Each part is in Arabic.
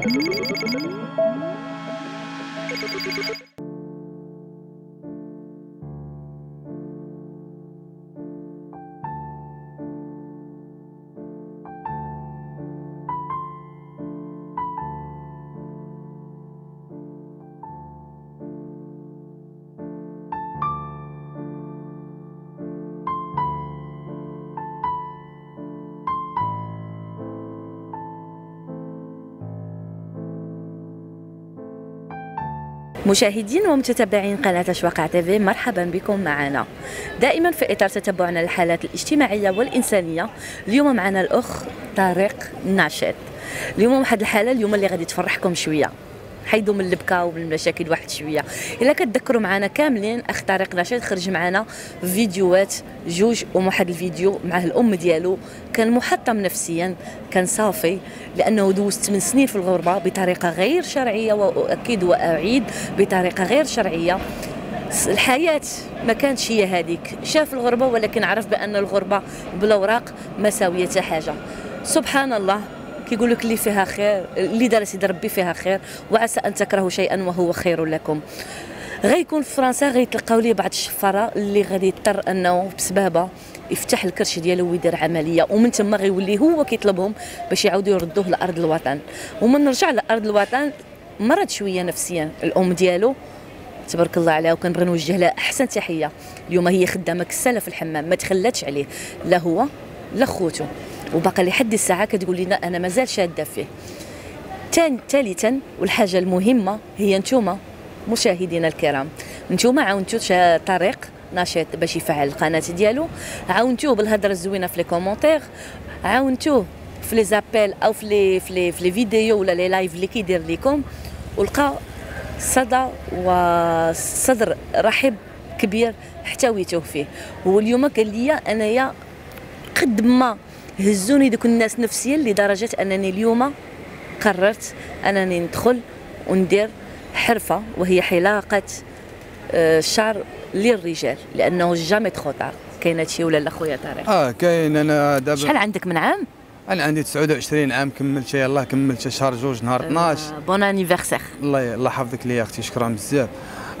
Thank you. مشاهدين ومتتبعين قناة أشواق تيفي مرحبا بكم معنا. دائما في إطار تتبعنا للحالات الاجتماعية والإنسانية اليوم معنا الأخ طارق ناشط اليوم واحد الحالة اليوم اللي غادي تفرحكم شوية. حيدوا من البكا ومن المشاكل واحد شوية. إلا كتذكروا معنا كاملين أخ طارق ناشد خرج معنا فيديوهات جوج وواحد الفيديو مع الأم ديالو. كان محطم نفسيا كان صافي لأنه دوز 8 سنين في الغربة بطريقة غير شرعية واكيد وأعيد بطريقة غير شرعية. الحياة ما كانتش هي هذيك. شاف الغربة ولكن عرف بأن الغربة بالأوراق ما ساوية حاجة. سبحان الله. كيقول لك اللي فيها خير اللي دار سيدي ربي فيها خير وعسى أن تكرهوا شيئا وهو خير لكم. غيكون في فرنسا غيتلقاو ليه بعض الشفارة اللي غادي يضطر أنه بسببها يفتح الكرش ديالو ويدير عملية ومن ثم غيولي هو كيطلبهم باش يعاودوا يردوه لأرض الوطن. ومن نرجع لأرض الوطن مرض شوية نفسيا الأم ديالو. تبارك الله عليها وكنبغي نوجه لها أحسن تحية. اليوم هي خدامة كسالة في الحمام ما تخلاتش عليه لا هو لا خوتو وبقى لحد الساعة كتقول لنا أنا مازال شادة فيه. ثالثا والحاجة المهمة هي نتوما مشاهدينا الكرام. نتوما عاونتوا طارق ناشط باش يفعل القناة ديالو. عاونتوه بالهضرة الزوينة في les commentaires. عاونتوه في les appels أو في لي في لي في لي فيديو ولا les lives اللي كيدير لكم ولقى صدى وصدر رحب كبير احتويته فيه. هو اليوم قال لي أنايا قد ما هزوني دوك الناس نفسيا لدرجة أنني اليوم قررت أنني ندخل وندير حرفة وهي حلاقة الشعر آه، للرجال لأنه jamais trop tard كاينة شي ولا لا خويا طارق؟ آه كاين أنا دابا. شحال عندك من عام؟ أنا عندي 29 عام كملت يلاه كملت شهر جوج نهار 12 bon anniversaire الله الله يحفظك ليا أختي شكرا بزاف.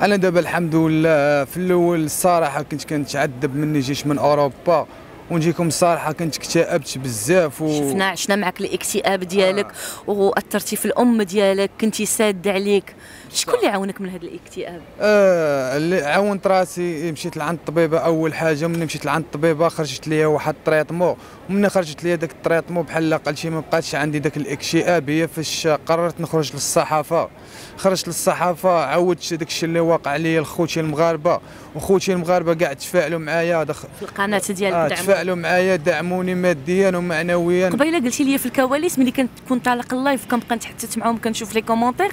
أنا دابا الحمد لله في الأول الصراحه كنت كنتعذب مني جيت من أوروبا. ونجيكم الصراحه كنت اكتئبت بزاف و... شفنا عشنا معك الاكتئاب ديالك آه. واثرتي في الأم ديالك كنتي ساد عليك شكون اللي عاونك من هذا الاكتئاب آه اللي عاونت راسي مشيت لعند الطبيبة أول حاجة ملي مشيت لعند الطبيبة خرجت ليا واحد ال traitement ومن خرجت ليا داك ال traitement بحال قال شي ما بقاتش عندي داك الاكتئاب هي فاش قررت نخرج للصحافة خرجت للصحافة عاودت داك الشيء اللي واقع لي لخوتي المغاربة وخوتي المغاربة كاع تفاعلوا معايا دخ... في القناة ديالك آه تفاعلوا معايا دعموني ماديا ومعنويا. قبيلة قلتي لي في الكواليس ملي كنت كنت طالق ال live كنبقى نتحدث معاهم كنشوف les commentaires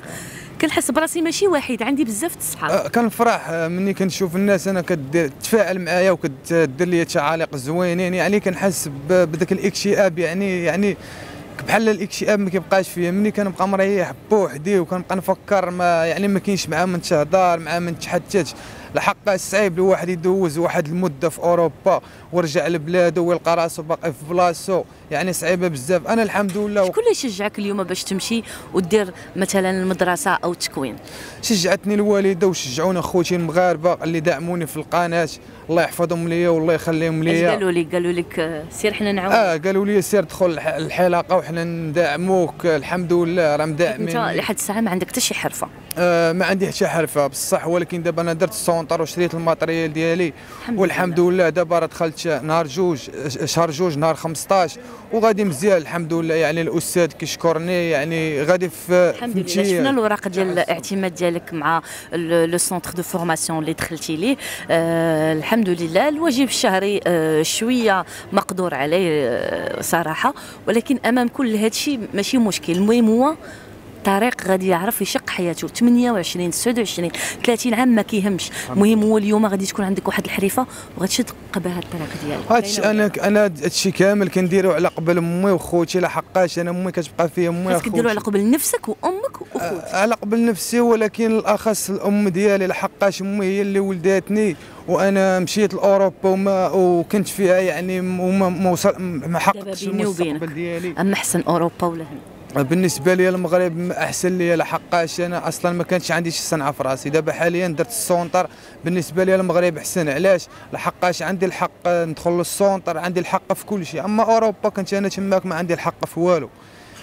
كنحس براسي ماشي وحيد عندي بزاف الصحاب أه كنفرح آه، مني كنشوف الناس أنا كدير تفاعل معايا وكدير لي تعاليق زوينين. يعني كنحس بداك الاكتئاب يعني يعني بحال الاكتئاب ما كيبقاش فيا. ملي كنبقى مريح بوحدي وكنبقى نفكر ما يعني ما كاينش مع من تهضر مع من تحتاج الحق صعيب الواحد يدوز واحد المدة في أوروبا ورجع لبلادو ويلقى راسو باقي في بلاصتو. يعني صعيبة بزاف. أنا الحمد لله شكون اللي شجعك اليوم باش تمشي ودير مثلا المدرسة أو التكوين شجعتني الوالدة وشجعونا خوتي المغاربة اللي دعموني في القناة. الله يحفظهم ليا والله يخليهم ليا. قالوا لي؟ قالوا لك سير حنا نعاون آه قالوا لي سير دخل الحلاقة وحنا ندعموك الحمد لله راه مدعمين انت لحد الساعة ما عندك حتى شي حرفة. آه ما عندي حتى حرفة. بصح ولكن دابا أنا درت ال centre وشريت ال matériel ديالي. والحمد لله دابا راه دخلت نهار جوج شهر جوج نهار 15 وغادي مزيان الحمد لله. يعني الأستاذ كيشكرني يعني غادي في الحمد لله. شفنا الوراق ديال الاعتماد ديالك مع le centre de formation اللي دخلتي ليه. آه الحمد لله. الواجب الشهري آه شوية مقدور عليه آه صراحة. ولكن أمام كل هذا الشيء ماشي مشكل. المهم هو طريق غادي يعرف يشق حياته. 28 29 30 عام ما كيهمش. المهم هو اليوم غادي تكون عندك واحد الحرفه وغتشد بها الطريق ديالك. هادشي أنا أنا هادشي كامل كنديرو على قبل أمي وخوتي لحقاش أنا أمي كتبقى فيا أمي خاصك ديرو على قبل نفسك وأمك وخوتك. أه، على قبل نفسي ولكن الأخص الأم ديالي لحقاش أمي هي اللي ولداتني وأنا مشيت لأوروبا وما وكنت فيها يعني وما ما وصل ما حققتش المستقبل ديالي. أما أحسن أوروبا ولا هنا. بالنسبة لي المغرب أحسن لي لحقاش. أنا أصلا ما كانش عندي شي صنعة في راسي. دابا حاليا درت ال centre. بالنسبة لي المغرب أحسن. علاش؟ لحقاش عندي الحق ندخل لل centre. عندي الحق في كل شيء. أما أوروبا كنت أنا تماك ما عندي الحق في والو.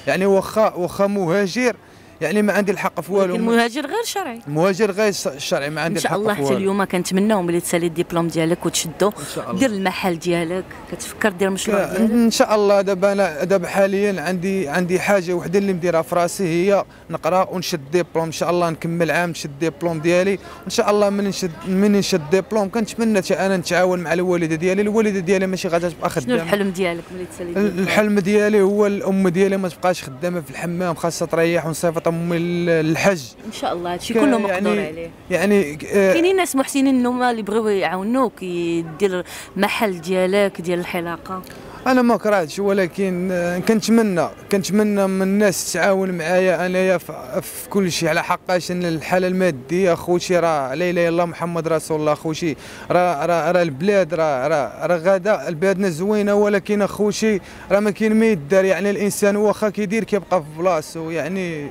يعني واخا واخا مهاجر يعني ما عندي الحق في والو. المهاجر غير شرعي. مهاجر غير شرعي ما عندي إن شاء الله حتى اليوم كنتمناو ملي تسالي الدبلوم ديالك وتشدو. دير المحل ديالك كتفكر دير مشروع ديالك. إن شاء الله. دابا أنا دابا حاليا عندي عندي حاجة وحدة اللي مديرها في راسي هي نقرأ ونشد ديبلوم. إن شاء الله نكمل عام نشد ديبلوم ديالي. وان شاء الله من نشد من نشد ديبلوم كنتمنى أنا نتعاون مع الوالدة ديالي. الوالدة ديالي ماشي غادا تبقى خدامة. شنو الحلم ديالك ملي تسالي الحلم ديالي هو الأم ديالي ما تبقاش خدامة في الحمام خاصها تريح ونصيفط امي الحج. إن شاء الله هادشي كله مقدور يعني عليه. يعني آه كاينين ناس محسنين هما اللي بغيو يعاونوك يدير محل ديالك ديال الحلاقة. أنا ما كرهتش ولكن كنتمنى كنتمنى من الناس تعاون معايا انايا في كل شيء على حقاش إن الحالة المادية خوتي راه لا اله الا الله محمد رسول الله خوتي راه راه راه البلاد راه راه راه غادا بلادنا زوينة ولكن اخوتي راه ما كاين ما يدار يعني الإنسان واخا كيدير كيبقى في بلاصتو يعني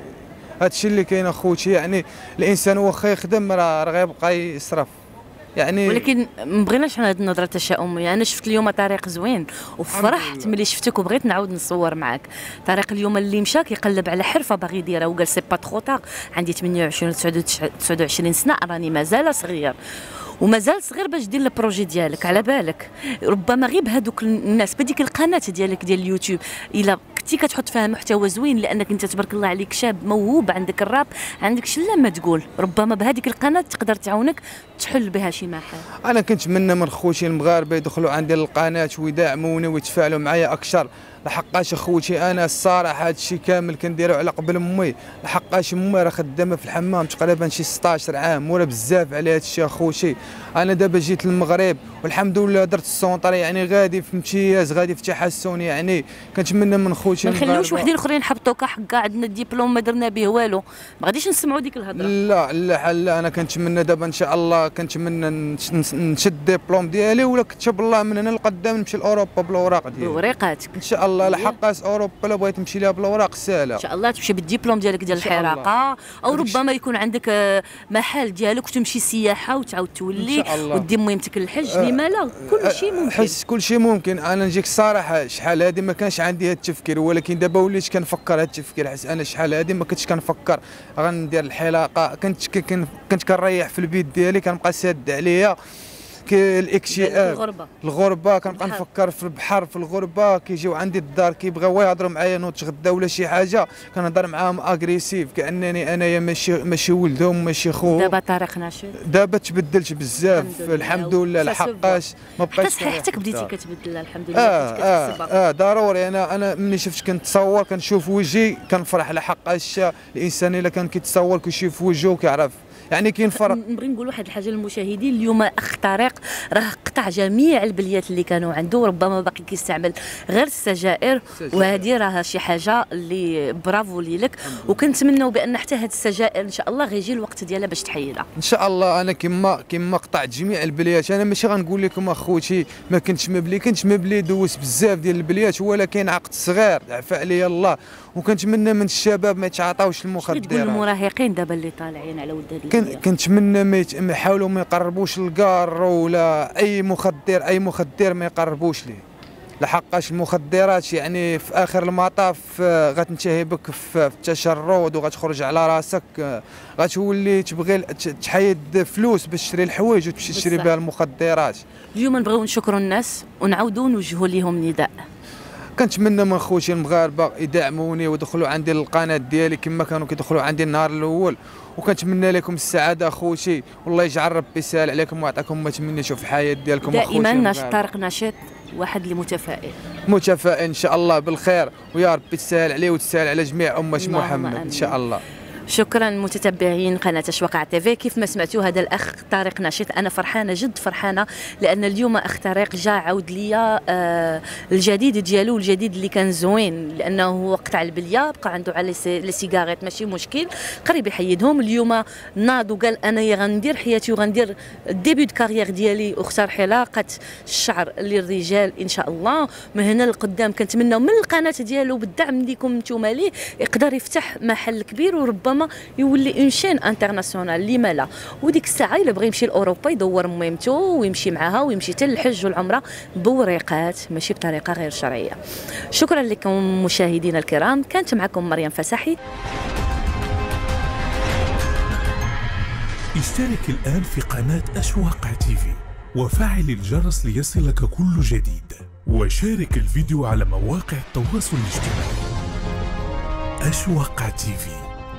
هادشي اللي كاين اخوتي يعني الإنسان واخا يخدم راه غيبقى يصرف. يعني ولكن ما بغيناش هذه النظرة التشاؤميه أنا شفت اليوم طارق زوين وفرحت ملي شفتك وبغيت نعاود نصور معك طارق اليوم اللي مشى كيقلب على حرفة باغي يديرها. وقال c'est pas trop عندي 28 29 سنة. راني مازال صغير. ومازال صغير باش دير ال projet ديالك. على بالك. ربما غير بهذوك الناس. بديك القناة ديالك ديال اليوتيوب. إلا كنتي كتحط فيها محتوى زوين لأنك أنت تبارك الله عليك شاب موهوب عندك الراب عندك شلا ما تقول. ربما بهذيك القناة تقدر تعاونك تحل بها شي محل. أنا كنتمنى من خوتي المغاربة يدخلوا عندي القناه ويدعموني ويتفاعلوا معايا أكثر. لحقاش أخوتي أنا الصراحة هذا الشيء كامل كنديرو على قبل أمي. لحقاش أمي راه خدامة في الحمام تقريبا شي 16 عام ولا بزاف على هذا الشيء أخوتي. أنا دابا جيت للمغرب والحمد لله درت السونطر يعني غادي في امتياز غادي في تحسن يعني. كنتمنى من خوتي ما نخليوش وحدين أخرين حبطوك حقا عندنا الدبلوم ما درنا به والو. ما غاديش نسمعوا ديك الهضرة. لا لا لا أنا كنتمنى دابا إن شاء الله كنتمنى نشد الدبلوم ديالي ولا كتب الله من هنا لقدام نمشي لأوروبا بالأوراق ديالي. بوريقاتك إن شاء الله لحقاس أوروبا لا بغيت تمشي لها بالاوراق سهلة. إن شاء الله تمشي بالدبلوم ديالك ديال الحراقه أو ربما يكون عندك آه، محل ديالك وتمشي سياحة وتعاود تولي ودي مهمتك للحج أه لما لا؟ كل شيء ممكن. حس كل شيء ممكن. أنا نجيك الصراحه شحال هذه ما كانش عندي هذا التفكير ولكن دابا وليت كنفكر هذا التفكير. حس أنا شحال هذه ما كنتش كنفكر. غندير الحلاقة كنت كنت كنريح في البيت ديالي كنبقى ساد الاكتئاب. الغربة. الغربة كنبقى نفكر في البحر في الغربة كيجيو عندي الدار كيبغيو يهضروا معايا نوض غدا ولا شي حاجة كنهضر معاهم اغريسيف كأنني انايا ماشي ماشي ولدهم ماشي خوهم. دابا طارق ناشط دابا تبدلت بزاف الحمد لله. لحقاش ما بقيتش حتى صحيحتك بديتي كتبدل الحمد لله آه آه, آه ضروري. أنا أنا ملي شفت كنتصور كنشوف وجهي كنفرح لحقاش الإنسان إلا كان كيتصور كيشوف وجهه كيعرف. يعني كاين فرق. نبغي نقول واحد الحاجة للمشاهدين اليوم اخ طارق راه قطع جميع البليات اللي كانوا عنده ربما باقي كيستعمل غير السجائر. وهذه راه شي حاجة اللي برافو ليك وكنتمنوا بأن حتى هذه السجائر إن شاء الله غيجي الوقت ديالها باش تحيدها إن شاء الله أنا كما كما قطعت جميع البليات. أنا ماشي غنقول لكم أخوتي ما كنتش مبلي كنت مبلي دوزت بزاف ديال البليات ولكن عقد صغير. عفا عليا الله. وكنتمنى من الشباب ما يتعاطاوش المخدرات تقول المراهقين دابا اللي طالعين على ود هذه كنتمنى ما يحاولوا ما يقربوش الكار ولا أي مخدر أي مخدر ما يقربوش ليه. لحقاش المخدرات يعني في آخر المطاف آه، غتنتهي بك في التشرد وغتخرج على راسك آه، غتولي تبغي تحيد فلوس باش تشري الحوايج وتمشي تشري بها المخدرات. اليوم نبغيو نشكروا الناس ونعاودوا نوجهوا لهم نداء. كنتمنى من خوتي المغاربة يدعموني ويدخلوا عندي القناه ديالي كما كانوا كيدخلوا عندي النهار الأول. وكنتمنى لكم السعادة اخوتي والله يجعل ربي يسهل عليكم ويعطيكم ما تمنيتوا في الحياة ديالكم دائما ناشط طارق ناشط واحد اللي متفائل متفائل إن شاء الله بالخير. ويا ربي تسهل عليه وتسهل على جميع أمة محمد إن شاء الله. شكرا متتبعين قناة أشواق تيفي. كيف ما سمعتوا هذا الأخ طارق ناشط. أنا فرحانة جد فرحانة لأن اليوم أخ طارق جا عاود ليا آه الجديد ديالو الجديد اللي كان زوين لأنه هو قطع البلية بقى عنده على لي ماشي مشكل. قريب يحيدهم. اليوم ناض وقال أنا غندير حياتي وغندير ال début de carrière ديالي. واختار حلاقة الشعر للرجال إن شاء الله. من هنا لقدام كنتمنى من القناة ديالو بالدعم ديالكم نتوما ليه يقدر يفتح محل كبير وربما يولي une chaîne internationale. لما لا؟ وديك الساعة إلا بغى يمشي لأوروبا يدي ميمته ويمشي معاها ويمشي حتى للحج والعمرة بوريقات ماشي بطريقة غير شرعية. شكرا لكم مشاهدينا الكرام. كانت معكم مريم فسحي. اشترك الآن في قناة آش واقع تيفي وفعل الجرس ليصلك كل جديد. وشارك الفيديو على مواقع التواصل الاجتماعي. آش واقع تيفي.